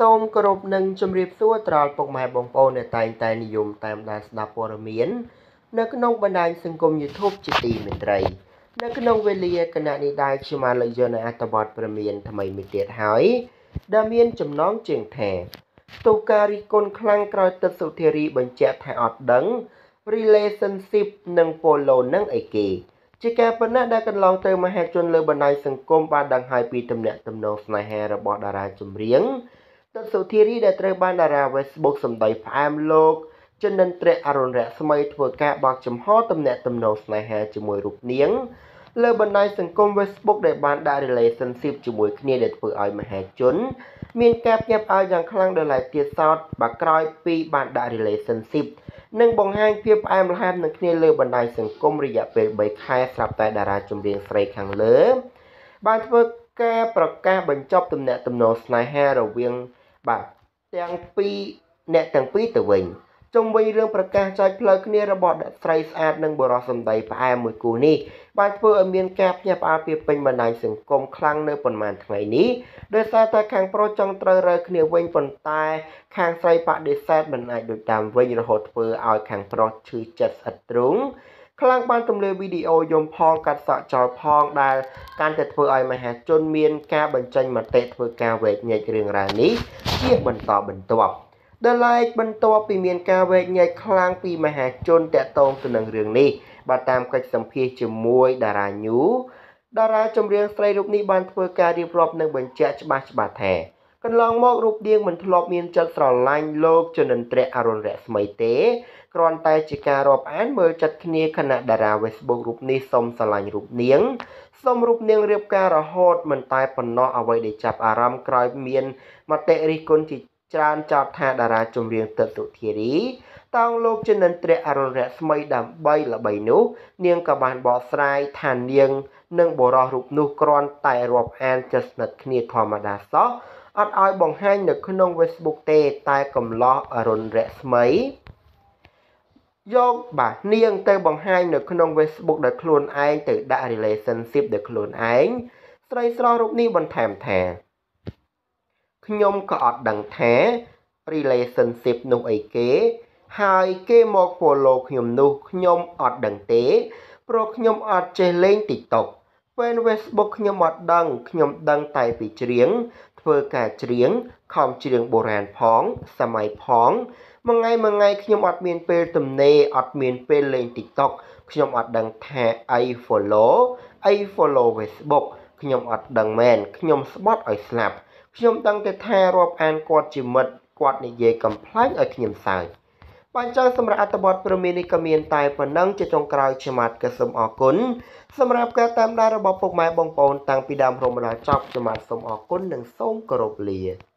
សូមគោរពនិងជម្រាបសួរត្រល់ពុកម៉ែបងប្អូនដែលតែងតែនិយមតាមដានស្ដាប់ព័ត៌មាន នៅក្នុងបណ្ដាញសង្គម YouTube ជាទីមេត្រី នៅក្នុងវេលាគណៈនេះដែរខ្ញុំបានលើកយកនៅអត្ថបទព្រមានថ្មីមួយទៀតហើយដែលមានចំណងជើងថាទូការរិះគន់ខ្លាំងក្រោយទឹកសុធារីបញ្ជាក់ថាអត់ដឹង relationship និង polo នឹងអីគេជាការប៉ុណ្ណាដែលកន្លងទៅមហាជនលើបណ្ដាញសង្គមបានដឹងហើយពីទំនាក់ទំនងស្នេហារបស់តារាចម្រៀង ទឹកសុធារីដែលត្រូវបានតារា Facebook សម្ដីផ្អែមលោកចិននិនត្រៈអរុណរស្មីធ្វើការបើកចំហទំនាក់ទំនងស្នេហាជាមួយរូបនាងលើបណ្ដាញសង្គម Facebook ដែលបានដាក់ relationship ជាមួយគ្នាដែលធ្វើឲ្យមហាជន មានការភ្ញាក់ផ្អើលយ៉ាងខ្លាំងដល់ឡែកទៀតសោតបើក្រោយពីបានដាក់ relationship និងបង្ហាញភាពផ្អែមល្ហែមនឹងគ្នាលើបណ្ដាញសង្គមរយៈពេល3ខែស្រាប់តែតារាចម្រៀងស្រីខាងលើ បានធ្វើការប្រកាសបញ្ចប់ទំនាក់ទំនងស្នេហារវាង បាទទាំងពីរអ្នកទាំងពីរទៅវិញជុំវិញរឿងប្រកាសចោចផ្លូវគ្នារបស់អ្នកស្រីស្អាតនិងបរិសុទ្ធសម្ដីផ្អែមមួយគូនេះបានធ្វើឲ្យមានការភ្ញាក់ផ្អើលពីពេញបណ្ដាញសង្គមខ្លាំងនៅប៉ុន្មានថ្ងៃនេះដោយសារតែខាងប្រុសចង់ត្រូវរើគ្នាវិញប៉ុន្តែ ខាងស្រីបដិសេធមិនអាចដូចតាមវិញរហូតធ្វើឲ្យខាងប្រុសឈឺចិត្តស្អិតទ្រូងខ្លាំងបានទម្លាយវីដេអូយំផងកាត់សក់ចោលផងដែលកាន់តែធ្វើឲ្យមហាជនមានការបញ្ចេញមតិធ្វើការវែកញែករឿងរ៉ាវនេះ ជាបន្តបន្ទាប់ដែលឡែកបន្ទាប់ពីមានការវែកញែកខ្លាំងពីមហាជនតាក់ទងទៅនឹងរឿងនេះបាទតាមកិច្ចសម្ភាសជាមួយតារាញូតារាចម្រៀងស្រីរូបនេះបានធ្វើការរៀបរាប់និងបញ្ជាក់ច្បាស់ច្បាស់ថា កន្លងមករូបនាងមិនធ្លាប់មានចិត្តស្រឡាញ់លោកចនិន្ទ្រអរុណរស្មីទេគ្រាន់តែជាការរាប់អានមើលចិត្តគ្នាខណៈតារា Facebook រូបនេះសុំស្រឡាញ់រូបនាងសុំរូបនាងរៀបការរហូតមិនតែប៉ុណ្ណោះអ្វីដែលចាប់អារម្មណ៍ក្រោយមានមតិរិះគន់ជាច្រើនចោទថាតារាចម្រៀងទឹកសុធារីតោងលោកចនិន្ទ្រអរុណរស្មីដើម្បីល្បីនោះ នាងក៏បានបកស្រាយថានាង និងបរោះរូបនោះគ្រាន់តែរាប់អានចិត្តស្និទ្ធគ្នាធម្មតាសោះ អត់ឲ្យបង្ហាញនៅក្នុង Facebook ទេតែកំឡោះអរុណរស្មីយកបាទនាងទៅបង្ហាញនៅក្នុង Facebook ដោយខ្លួនឯងទៅដាក់ relationship ដោយខ្លួនឯងស្រីស្រស់រូបនេះបន្ថែមថាខ្ញុំក៏អត់ដឹងថា relationship នោះអីគេ ហើយគេមក follow ខ្ញុំនោះខ្ញុំអត់ដឹងទេព្រោះខ្ញុំអត់ចេះលេង TikTok ពេល Facebook ខ្ញុំអត់ដឹងខ្ញុំដឹងតែពីច្រៀង ធ្វើការច្រៀងខំច្រៀងបុរាណផង សម័យផងមួយថ្ងៃមួយថ្ងៃខ្ញុំអត់មានពេលទំនេរអត់មានពេលលេង TikTok ខ្ញុំអត់ដឹងថាអី follow អី follow Facebook ខ្ញុំអត់ដឹងមែនខ្ញុំស្បត់ឲ្យស្លាប់ខ្ញុំដឹងតែថារាប់អានគាត់ជាមិត្តគាត់និយាយកំ pl ាញឲ្យខ្ញុំសើច បានចើសម្រាប់អត្ថបទព្រមាននេះក៏មានតែប៉ុណ្ណឹងជាចុងក្រោយខ្ញុំបាទក៏សូមអរគុណសម្រាប់ការតាមដានរបស់ពុកម៉ែបងប្អូនតាំងពីដើមរហូតមកដល់ចប់ខ្ញុំបាទសូមអរគុណនិងសូមគោរពលា